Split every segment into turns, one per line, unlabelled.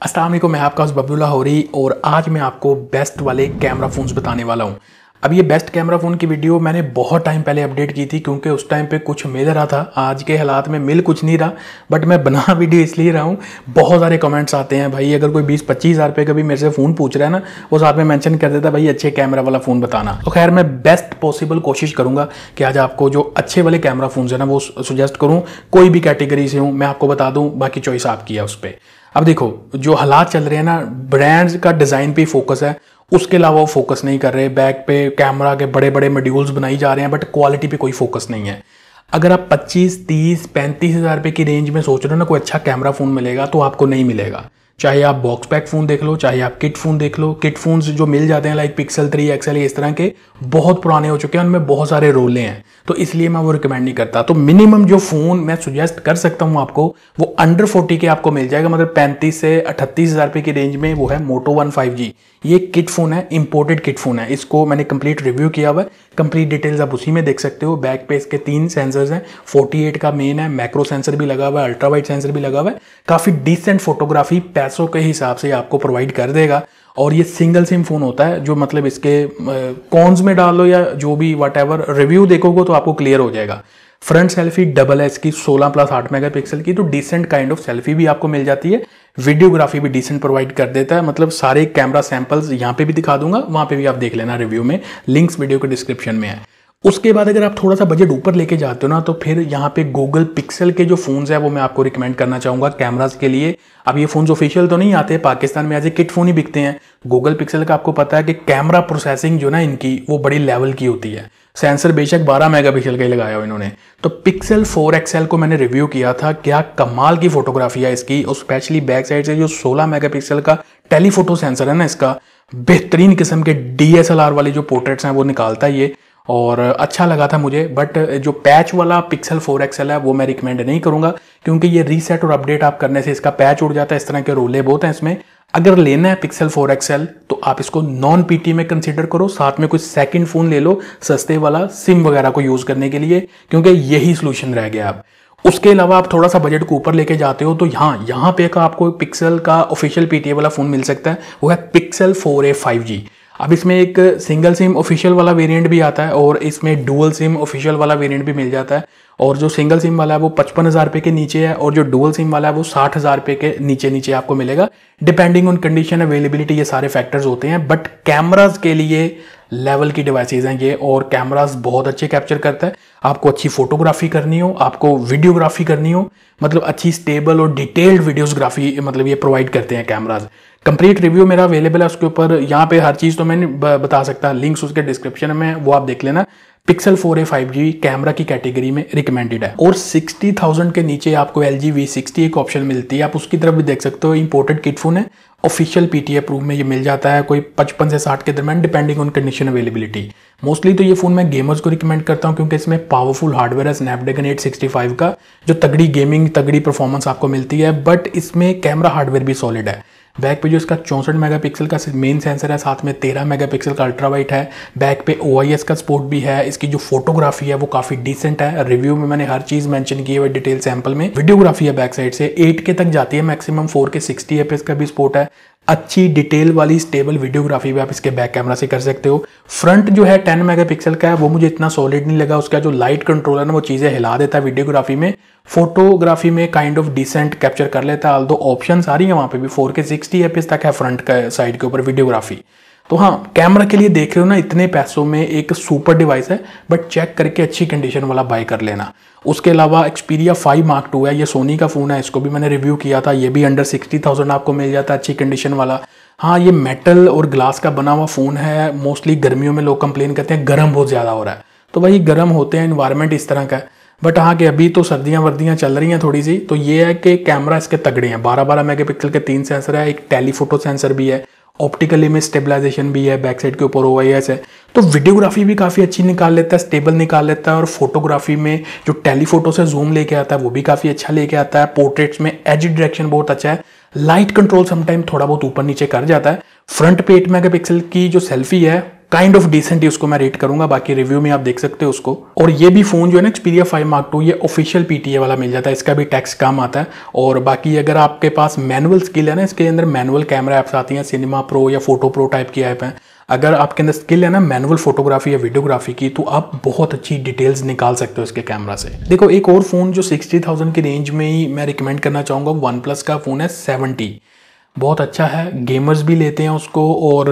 असलम मैं आपका बबुल्ला हो रही और आज मैं आपको बेस्ट वाले कैमरा फ़ोन्स बताने वाला हूँ। अब ये बेस्ट कैमरा फ़ोन की वीडियो मैंने बहुत टाइम पहले अपडेट की थी, क्योंकि उस टाइम पे कुछ मिल रहा था। आज के हालात में मिल कुछ नहीं रहा बट मैं बना वीडियो इसलिए रहा हूँ, बहुत सारे कमेंट्स आते हैं। भाई, अगर कोई बीस पच्चीस हज़ार रुपये का भी मेरे से फ़ोन पूछ रहा है ना, वो साथ में मैंशन कर देता, भाई, अच्छे कैमरा वाला फ़ोन बताना। तो खैर, मैं बेस्ट पॉसिबल कोशिश करूँगा कि आज आपको जो अच्छे वाले कैमरा फ़ोन है ना, वो सुजेस्ट करूँ। कोई भी कैटेगरी से हूँ, मैं आपको बता दूँ, बाकी चॉइस आपकी है उस पर अब देखो जो हालात चल रहे हैं ना ब्रांड्स का डिज़ाइन पे फोकस है। उसके अलावा वो फोकस नहीं कर रहे बैक पे कैमरा के बड़े बड़े मॉड्यूल्स बनाई जा रहे हैं बट क्वालिटी पे कोई फोकस नहीं है। अगर आप 25, 30, पैंतीस हज़ार रुपये की रेंज में सोच रहे हो ना कोई अच्छा कैमरा फ़ोन मिलेगा तो आपको नहीं मिलेगा। चाहे आप बॉक्स पैक फ़ोन देख लो, चाहे आप किट फ़ोन देख लो किट फ़ोन्स जो मिल जाते हैं लाइक पिक्सल थ्री एक्सएल इस तरह के, बहुत पुराने हो चुके हैं, उनमें बहुत सारे रोले हैं। तो इसलिए मैं वो रिकमेंड नहीं करता। तो मिनिमम जो फ़ोन मैं सुजेस्ट कर सकता हूँ आपको, वो अंडर फोर्टी के आपको मिल जाएगा मतलब पैंतीस से अट्ठतीस हज़ार रुपये की रेंज में वो है मोटो वन फाइव जी ये किट फ़ोन है इंपोर्टेड किट फ़ोन है। इसको मैंने कंप्लीट रिव्यू किया हुआ है। कंप्लीट डिटेल्स आप उसी में देख सकते हो। बैक पे इसके तीन सेंसर्स हैं। 48 का मेन है। मैक्रो सेंसर भी लगा हुआ है। अल्ट्रा वाइट सेंसर भी लगा हुआ है। काफ़ी डिसेंट फोटोग्राफी पैसों के हिसाब से आपको प्रोवाइड कर देगा। और ये सिंगल सिम फ़ोन होता है, जो मतलब इसके कॉन्स में डालो या जो भी वट रिव्यू देखोगे तो आपको क्लियर हो जाएगा। फ्रंट सेल्फी डबल एस की 16 प्लस 8 मेगापिक्सल की तो डिसेंट काइंड ऑफ़ सेल्फी भी आपको मिल जाती है। वीडियोग्राफी भी डिसेंट प्रोवाइड कर देता है। मतलब सारे कैमरा सैंपल्स यहाँ पे भी दिखा दूँगा, वहाँ पे भी आप देख लेना रिव्यू में। लिंक्स वीडियो के डिस्क्रिप्शन में है। उसके बाद अगर आप थोड़ा सा बजट ऊपर लेके जाते हो ना तो फिर यहाँ पे गूगल पिक्सल के जो फोन्स है, वो मैं आपको रिकमेंड करना चाहूँगा कैमराज के लिए। अब ये फोन्स ऑफिशियल तो नहीं आते, पाकिस्तान में एज ए किट फ़ोन ही बिकते हैं। गूगल पिक्सल का आपको पता है कि कैमरा प्रोसेसिंग जो ना इनकी, वो बड़ी लेवल की होती है। सेंसर बेशक 12 मेगापिक्सल का ही लगाया हो इन्होंने। तो पिक्सल 4 एक्सएल को मैंने रिव्यू किया था, क्या कमाल की फोटोग्राफी है इसकी, और स्पेशली बैक साइड से जो 16 मेगापिक्सल का टेलीफोटो सेंसर है ना इसका, बेहतरीन किस्म के डीएसएलआर वाले जो पोर्ट्रेट्स हैं वो निकालता है ये। और अच्छा लगा था मुझे बट जो पैच वाला पिक्सल 4 एक्सएल है, वो मैं रिकमेंड नहीं करूँगा, क्योंकि ये रीसेट और अपडेट आप करने से इसका पैच उड़ जाता है, इस तरह के रोले बहुत हैं इसमें। अगर लेना है पिक्सल 4 एक्सएल तो आप इसको नॉन पीटी में कंसीडर करो, साथ में कुछ सेकंड फ़ोन ले लो, सस्ते वाला सिम वगैरह को यूज़ करने के लिए, क्योंकि यही सोल्यूशन रह गया अब। उसके अलावा आप थोड़ा सा बजट को ऊपर लेके जाते हो तो यहाँ यहाँ पे का आपको पिक्सल का ऑफिशियल पीटीए वाला फ़ोन मिल सकता है, वो है Pixel four A five G अब इसमें एक सिंगल सिम ऑफिशियल वाला वेरिएंट भी आता है और इसमें डुअल सिम ऑफिशियल वाला वेरिएंट भी मिल जाता है। और जो सिंगल सिम वाला है वो पचपन हज़ार रुपये के नीचे है और जो डुअल सिम वाला है वो साठ हज़ार रुपये के नीचे नीचे आपको मिलेगा। डिपेंडिंग ऑन कंडीशन अवेलेबिलिटी ये सारे फैक्टर्स होते हैं बट कैमराज के लिए लेवल की डिवाइसेज हैं ये और कैमराज बहुत अच्छे कैप्चर करता है। आपको अच्छी फोटोग्राफी करनी हो, आपको वीडियोग्राफी करनी हो मतलब अच्छी स्टेबल और डिटेल्ड वीडियोग्राफी मतलब ये प्रोवाइड करते हैं कैमराज कंप्लीट रिव्यू मेरा अवेलेबल है, उसके ऊपर यहाँ पे हर चीज़ तो मैं बता सकता लिंक्स उसके डिस्क्रिप्शन में, वो आप देख लेना। Pixel four A five G camera की कैटेगरी में रिकमेंडेड है। और सिक्सटी थाउज़ेंड के नीचे आपको एल जी एक ऑप्शन मिलती है, आप उसकी तरफ़ भी देख सकते हो इंपोर्टेड किट फ़ोन है ऑफिशियल पीटीए अप्रूव में ये मिल जाता है, कोई पचपन से साठ के दरमियान depending on condition availability mostly तो ये फ़ोन मैं गेमर्स को रिकमेंड करता हूँ, क्योंकि इसमें पावरफुल हार्डवेयर है स्नैपड्रैगन 865 का, जो तगड़ी गेमिंग तगड़ी परफॉर्मेंस आपको मिलती है बट इसमें कैमरा हार्डवेयर भी सॉलिड है। बैक पे जो इसका चौंसठ मेगापिक्सल का मेन सेंसर है, साथ में तेरह मेगापिक्सल का अल्ट्रा वाइट है। बैक पे ओ का सपोर्ट भी है। इसकी जो फोटोग्राफी है, वो काफ़ी डिसेंट है। रिव्यू में मैंने हर चीज़ मेंशन की है डिटेल सैंपल में। वीडियोग्राफी है बैक साइड से। एट के तक जाती है maximum four K sixty F का भी सपोर्ट है। अच्छी डिटेल वाली स्टेबल वीडियोग्राफी भी आप इसके बैक कैमरा से कर सकते हो। फ्रंट जो है 10 मेगापिक्सल का है, वो मुझे इतना सॉलिड नहीं लगा, उसका जो लाइट कंट्रोल है ना वो चीज़ें हिला देता है वीडियोग्राफी में। फोटोग्राफी में काइंड ऑफ़ डिसेंट कैप्चर कर लेता है ऑल दो ऑप्शन आ रही है वहाँ पर भी। फोर के सिक्सटी तक है फ्रंट का साइड के ऊपर वीडियोग्राफी तो हाँ कैमरा के लिए देख रहे हो ना, इतने पैसों में एक सुपर डिवाइस है बट चेक करके अच्छी कंडीशन वाला बाय कर लेना। उसके अलावा एक्सपीरिया फाइव मार्क टू है, ये सोनी का फ़ोन है, इसको भी मैंने रिव्यू किया था, ये भी अंडर सिक्सटी थाउज़ेंड आपको मिल जाता है अच्छी कंडीशन वाला। हाँ ये मेटल और ग्लास का बना हुआ फ़ोन है मोस्टली गर्मियों में लोग कंप्लेन करते हैं, गर्म बहुत ज़्यादा हो रहा है। तो वही गर्म होते हैं इन्वायरमेंट इस तरह का है। बट हाँ कि अभी तो सर्दियाँ वर्दियाँ चल रही हैं थोड़ी सी तो ये है कि कैमरा इसके तगड़े हैं। बारह बारह मेगापिक्सल के तीन सेंसर है, एक टेलीफोटो सेंसर भी है ऑप्टिकल इमेज स्टेबलाइजेशन भी है बैक साइड के ऊपर ओ है। तो वीडियोग्राफी भी काफ़ी अच्छी निकाल लेता है स्टेबल निकाल लेता है और फोटोग्राफी में जो टेलीफोटो से जूम लेके आता है, वो भी काफ़ी अच्छा लेके आता है। पोर्ट्रेट्स में एज डायरेक्शन बहुत अच्छा है। लाइट कंट्रोल समटाइम थोड़ा बहुत ऊपर नीचे कर जाता है। फ्रंट पे एट मेगापिक्सल की जो सेल्फी है काइंड ऑफ़ डिसेंट उसको मैं रेट करूँगा, बाकी रिव्यू में आप देख सकते हो उसको। और ये भी फ़ोन जो है ना एक्सपीरिया फाइव मार्क टू ये ऑफिशियल पीटीए वाला मिल जाता है, इसका भी टैक्स कम आता है। और बाकी अगर आपके पास मैनुअल स्किल है ना, इसके अंदर मैनुअल कैमरा ऐप्स आती हैं सिनेमा प्रो या फ़ोटो प्रो टाइप की ऐप है। अगर आपके अंदर स्किल है ना मैनुअल फोटोग्राफी या वीडियोग्राफी की तो आप बहुत अच्छी डिटेल्स निकाल सकते हो इसके कैमरा से। देखो, एक और फ़ोन जो सिक्सटी थाउज़ेंड की रेंज में ही मैं रिकमेंड करना चाहूँगा वन प्लस का फ़ोन है सेवेंटी बहुत अच्छा है। गेमर्स भी लेते हैं उसको और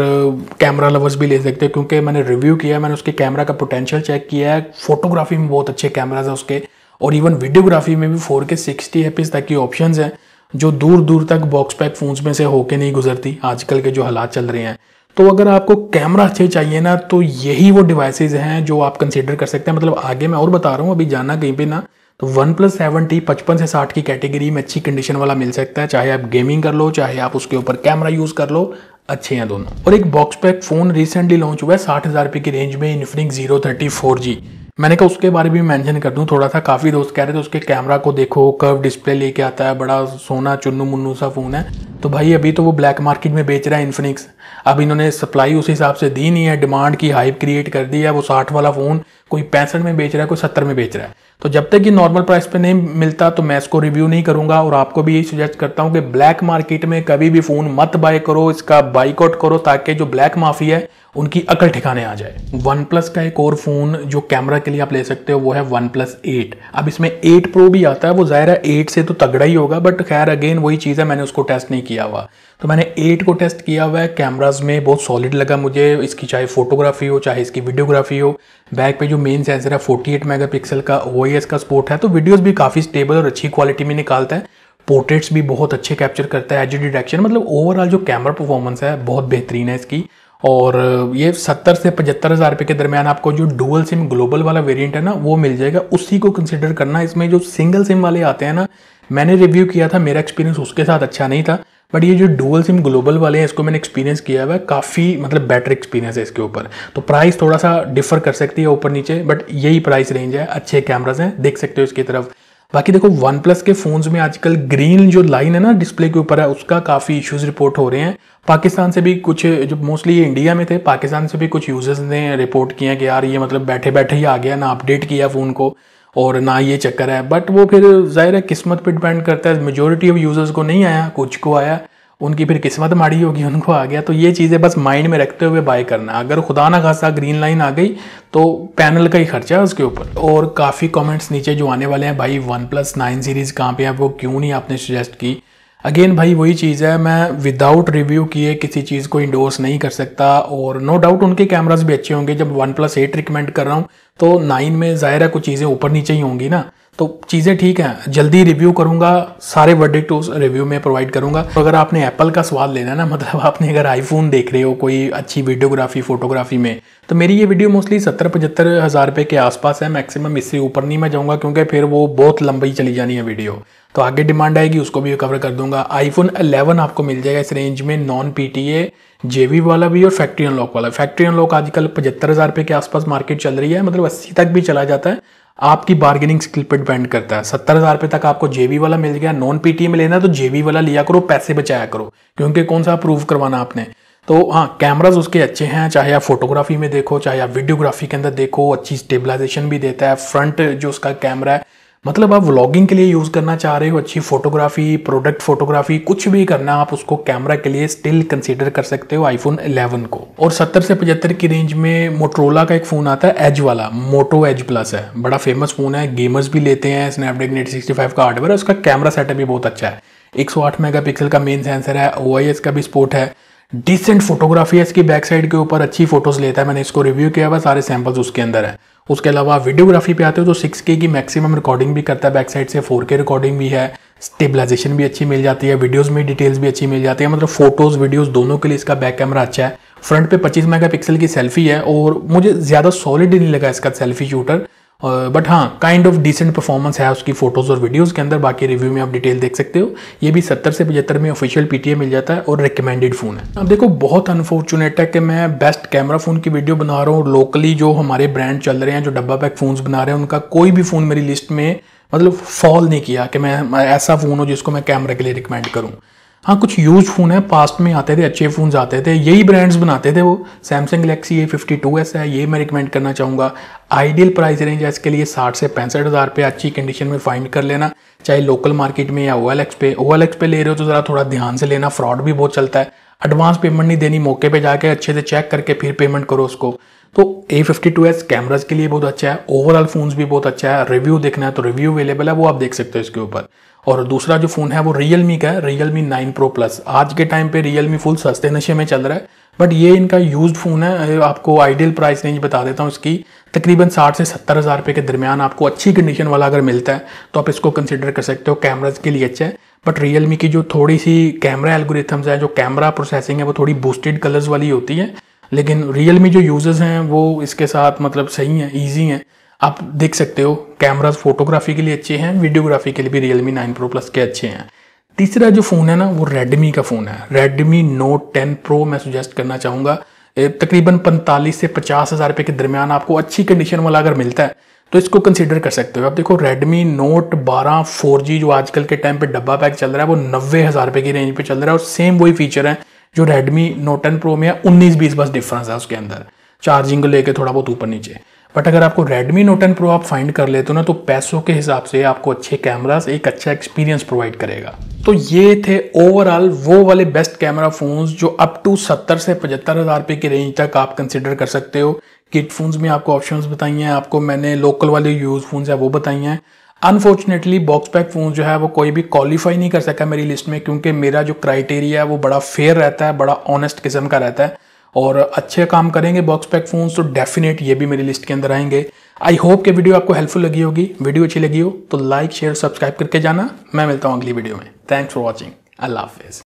कैमरा लवर्स भी ले सकते हैं क्योंकि मैंने रिव्यू किया मैंने उसके कैमरा का पोटेंशियल चेक किया है। फोटोग्राफी में बहुत अच्छे कैमराज हैं उसके और इवन वीडियोग्राफी में भी फोर के सिक्सटी एपीज तक की ऑप्शन हैं, जो दूर दूर तक बॉक्स पैक फोन्स में से होके नहीं गुजरती, आजकल के जो हालात चल रहे हैं। तो अगर आपको कैमरा अच्छे चाहिए ना तो यही वो डिवाइसेज हैं जो आप कंसिडर कर सकते हैं। मतलब आगे मैं और बता रहा हूँ, अभी जाना कहीं पे ना तो वन प्लस सेवन टी पचपन से साठ की कैटेगरी में अच्छी कंडीशन वाला मिल सकता है। चाहे आप गेमिंग कर लो, चाहे आप उसके ऊपर कैमरा यूज़ कर लो, अच्छे हैं दोनों। और एक box pack phone recently launch हुआ है, साठ हज़ार रुपये की रेंज में Infinix zero thirty four G मैंने कहा उसके बारे में मेंशन कर दूँ थोड़ा सा, काफ़ी दोस्त कह रहे थे उसके कैमरा को देखो कर्व डिस्प्ले लेके आता है, बड़ा सोना चुन्नू मुन्नू सा फ़ोन है। तो भाई अभी तो वो ब्लैक मार्केट में बेच रहा है इन्फिनिक्स अब इन्होंने सप्लाई उस हिसाब से दी नहीं है डिमांड की हाइप क्रिएट कर दी है। वो साठ वाला फ़ोन कोई पैंसठ में बेच रहा है, कोई सत्तर में बेच रहा है। तो जब तक ये नॉर्मल प्राइस पे नहीं मिलता तो मैं इसको रिव्यू नहीं करूँगा और आपको भी यही सजेस्ट करता हूँ कि ब्लैक मार्केट में कभी भी फ़ोन मत बाय करो, इसका बाइकआउट करो, ताकि जो ब्लैक माफ़ी है उनकी अकल ठिकाने आ जाए। वन प्लस का एक और फ़ोन जो कैमरा के लिए आप ले सकते हो, वो है वन प्लस एट अब इसमें एट प्रो भी आता है, वो ज़ाहिर है एट से तो तगड़ा ही होगा बट खैर अगेन वही चीज़ है, मैंने उसको टेस्ट नहीं किया हुआ। तो मैंने एट को टेस्ट किया हुआ है कैमराज में बहुत सॉलिड लगा मुझे, इसकी चाहे फोटोग्राफी हो, चाहे इसकी वीडियोग्राफी हो। बैक पे जो मेन सेंसर है 48 मेगापिक्सल का ओ का स्पोर्ट है तो वीडियोस भी काफ़ी स्टेबल और अच्छी क्वालिटी में निकालता है। पोर्ट्रेट्स भी बहुत अच्छे कैप्चर करता है एच डिटेक्शन मतलब ओवरऑल जो कैमरा परफॉर्मेंस है, बहुत बेहतरीन है इसकी। और ये सत्तर से पचहत्तर हज़ार रुपये के दरमियान आपको जो डुअल सिम ग्लोबल वाला वेरिएंट है ना, वो मिल जाएगा। उसी को कंसिडर करना। इसमें जो सिंगल सिम वाले आते हैं ना, मैंने रिव्यू किया था, मेरा एक्सपीरियंस उसके साथ अच्छा नहीं था बट ये जो डुअल सिम ग्लोबल वाले हैं, इसको मैंने एक्सपीरियंस किया हुआ है। काफ़ी मतलब बेटर एक्सपीरियंस है इसके ऊपर। तो प्राइस थोड़ा सा डिफर कर सकती है ऊपर नीचे बट यही प्राइस रेंज है। अच्छे कैमराज हैं, देख सकते हो इसकी तरफ़। बाकी देखो वन प्लस के फ़ोन्स में आजकल ग्रीन जो लाइन है ना डिस्प्ले के ऊपर है, उसका काफ़ी इश्यूज़ रिपोर्ट हो रहे हैं। पाकिस्तान से भी कुछ, जो मोस्टली ये इंडिया में थे, पाकिस्तान से भी कुछ यूज़र्स ने रिपोर्ट किया कि यार, ये मतलब बैठे बैठे ही आ गया, ना अपडेट किया फ़ोन को, और ना ये चक्कर है। बट वो फिर, ज़ाहिर है, किस्मत पर डिपेंड करता है। मेजोरिटी ऑफ़ यूज़र्स को नहीं आया, कुछ को आया। उनकी फिर किस्मत माड़ी होगी, उनको आ गया। तो ये चीज़ें बस माइंड में रखते हुए बाय करना। अगर खुदा ना खासा ग्रीन लाइन आ गई तो पैनल का ही खर्चा है उसके ऊपर। और काफ़ी कमेंट्स नीचे जो आने वाले हैं, भाई वन प्लस नाइन सीरीज़ कहाँ पे है, वो क्यों नहीं आपने सजेस्ट की? अगेन भाई वही चीज़ है, मैं विदाउट रिव्यू किए किसी चीज़ को इंडोर्स नहीं कर सकता। और नो डाउट उनके कैमराज भी अच्छे होंगे। जब वन प्लस एट रिकमेंड कर रहा हूँ तो नाइन में ज़ाहिर है कुछ चीज़ें ऊपर नीचे ही होंगी ना। तो चीज़ें ठीक हैं। जल्दी रिव्यू करूँगा, सारे वर्डिक्ट उस रिव्यू में प्रोवाइड करूँगा। तो अगर आपने एप्पल का स्वाद लेना है ना मतलब आपने अगर आईफोन देख रहे हो, कोई अच्छी वीडियोग्राफी फोटोग्राफी में तो मेरी ये वीडियो मोस्टली सत्तर पचहत्तर हज़ार रुपये के आसपास है मैक्सिमम इससे ऊपर नहीं मैं जाऊँगा, क्योंकि फिर वो बहुत लंबी चली जानी है वीडियो तो आगे डिमांड आएगी, उसको भी कवर कर दूँगा। आईफोन 11 आपको मिल जाएगा इस रेंज में नॉन पीटीए जेवी वाला भी और फैक्ट्री अनलॉक वाला। फैक्ट्री अनलॉक आजकल पचहत्तर हज़ार रुपये के आसपास मार्केट चल रही है मतलब अस्सी तक भी चला जाता है। आपकी बार्गेनिंग स्किल पर डिपेंड करता है। सत्तर हज़ार रुपये तक आपको जेवी वाला मिल गया नॉन पीटीए में लेना तो जेवी वाला लिया करो, पैसे बचाया करो। क्योंकि कौन सा अप्रूव करवाना आपने? तो हाँ कैमराज उसके अच्छे हैं, चाहे आप फोटोग्राफी में देखो, चाहे आप वीडियोग्राफी के अंदर देखो, अच्छी स्टेबलाइजेशन भी देता है। फ्रंट जो उसका कैमरा है मतलब आप व्लॉगिंग के लिए यूज़ करना चाह रहे हो, अच्छी फोटोग्राफी प्रोडक्ट फोटोग्राफी कुछ भी करना, आप उसको कैमरा के लिए स्टिल कंसीडर कर सकते हो आईफोन 11 को। और 70 से 75 की रेंज में मोटरोला का एक फ़ोन आता है एज वाला मोटो एज प्लस है। बड़ा फ़ेमस फ़ोन है गेमर्स भी लेते हैं स्नैपड्रैगन एट का हार्डवेयर है, उसका कैमरा सेटअप भी बहुत अच्छा है। एक मेगा का मेन सेंसर है OIS का भी स्पोर्ट है। डिसेंट फोटोग्राफी है इसकी बैक साइड के ऊपर, अच्छी फ़ोटोज़ लेता है, मैंने इसको रिव्यू किया हुआ, सारे सैंपल्स उसके अंदर है। उसके अलावा वीडियोग्राफी पे आते हो तो सिक्स के की मैक्सिमम रिकॉर्डिंग भी करता है बैक साइड से फोर के रिकॉर्डिंग भी है स्टेबलाइजेशन भी अच्छी मिल जाती है वीडियोज़ में डिटेल्स भी अच्छी मिल जाती है मतलब फ़ोटोज़ वीडियोस दोनों के लिए इसका बैक कैमरा अच्छा है। फ्रंट पे 25 मेगापिक्सल की सेल्फी है और मुझे ज़्यादा सॉलिड नहीं लगा इसका सेल्फी शूटर बट हाँ काइंड ऑफ़ डिसेंट परफॉर्मेंस है उसकी फ़ोटोज़ और वीडियोज़ के अंदर। बाकी रिव्यू में आप डिटेल देख सकते हो। ये भी सत्तर से पचहत्तर में ऑफिशियल पीटीए मिल जाता है और रिकमेंडेड फ़ोन है। अब देखो, बहुत अनफॉर्चुनेट है कि मैं बेस्ट कैमरा फ़ोन की वीडियो बना रहा हूँ। लोकली जो हमारे ब्रांड चल रहे हैं, जो डब्बा पैक फ़ोन्स बना रहे हैं, उनका कोई भी फ़ोन मेरी लिस्ट में मतलब फॉल नहीं किया कि मैं ऐसा फ़ोन हो जिसको मैं कैमरा के लिए रिकमेंड करूँ। हाँ कुछ यूज़ फ़ोन है, पास्ट में आते थे, अच्छे फ़ोन आते थे, यही ब्रांड्स बनाते थे वो। Samsung Galaxy A fifty two S है, ये मैं रिकमेंड करना चाहूँगा। आइडियल प्राइस रेंज है इसके लिए साठ से पैंसठ हज़ार रुपये अच्छी कंडीशन में फाइंड कर लेना। चाहे लोकल मार्केट में या ओ एल एक्स पे ओ एल एक्स पे ले रहे हो तो ज़रा थोड़ा ध्यान से लेना फ्रॉड भी बहुत चलता है। एडवांस पेमेंट नहीं देनी, मौके पे जाके अच्छे से चेक करके फिर पेमेंट करो उसको। तो A fifty two S cameras के लिए बहुत अच्छा है ओवरऑल फोन्स भी बहुत अच्छा है रिव्यू देखना है तो रिव्यू अवेलेबल है, वो आप देख सकते हो इसके ऊपर। और दूसरा जो फ़ोन है वो रियल मी का है Realme nine pro plus आज के टाइम पे रियल मी फुल सस्ते नशे में चल रहा है बट ये इनका यूज्ड फ़ोन है आपको आइडियल प्राइस रेंज बता देता हूँ इसकी। तकरीबन साठ से सत्तर हज़ार रुपये के दरमियान आपको अच्छी कंडीशन वाला अगर मिलता है तो आप इसको कंसिडर कर सकते हो कैमराज के लिए अच्छा है। बट रियल मी की जो थोड़ी सी कैमरा एल्गोरिथम्स है, जो कैमरा प्रोसेसिंग है, वो थोड़ी बूस्टेड कलर्स वाली होती है। लेकिन रियल मी जो यूज़र्स हैं, वो इसके साथ मतलब सही हैं ईजी हैं। आप देख सकते हो कैमराज फोटोग्राफी के लिए अच्छे हैं वीडियोग्राफी के लिए भी रियलमी नाइन प्रो प्लस के अच्छे हैं। तीसरा जो फ़ोन है ना, वो रेडमी का फ़ोन है। रेडमी नोट टेन प्रो मैं सुजेस्ट करना चाहूँगा। तकरीबन पैंतालीस से पचास हज़ार रुपये के दरमियान आपको अच्छी कंडीशन वाला अगर मिलता है तो इसको कंसिडर कर सकते हो। आप देखो रेडमी नोट 12 4G जो आजकल के टाइम पे डब्बा पैक चल रहा है, वो नब्बे हज़ार रुपये की रेंज पे चल रहा है और सेम वही फीचर है जो रेडमी नोट टेन प्रो में है। उन्नीस बीस बस डिफरेंस है उसके अंदर। चार्जिंग को लेकर थोड़ा बहुत ऊपर नीचे। बट अगर आपको Redmi Note 10 Pro आप फाइंड कर लेते हो ना तो पैसों के हिसाब से आपको अच्छे कैमरास एक अच्छा एक्सपीरियंस प्रोवाइड करेगा। तो ये थे ओवरऑल वो वाले बेस्ट कैमरा फोन्स जो अप टू सत्तर से पचहत्तर हज़ार रुपये की रेंज तक आप कंसिडर कर सकते हो। किट फोन्स में आपको ऑप्शंस बताई हैं, आपको मैंने लोकल वाले यूज़ फोन्स है, वो बताई हैं। अनफॉर्चुनेटली बॉक्स पैक फ़ोन जो है, वो कोई भी क्वालिफाई नहीं कर सका मेरी लिस्ट में, क्योंकि मेरा जो क्राइटेरिया है, वो बड़ा फेयर रहता है, बड़ा ऑनेस्ट किस्म का रहता है। और अच्छे काम करेंगे बॉक्स पैक फ़ोन तो डेफिनेट ये भी मेरी लिस्ट के अंदर आएँगे। आई होप कि वीडियो आपको हेल्पफुल लगी होगी। वीडियो अच्छी लगी हो तो लाइक शेयर सब्सक्राइब करके जाना। मैं मिलता हूँ अगली वीडियो में। थैंक्स फॉर वॉचिंग अल्लाह हाफिज़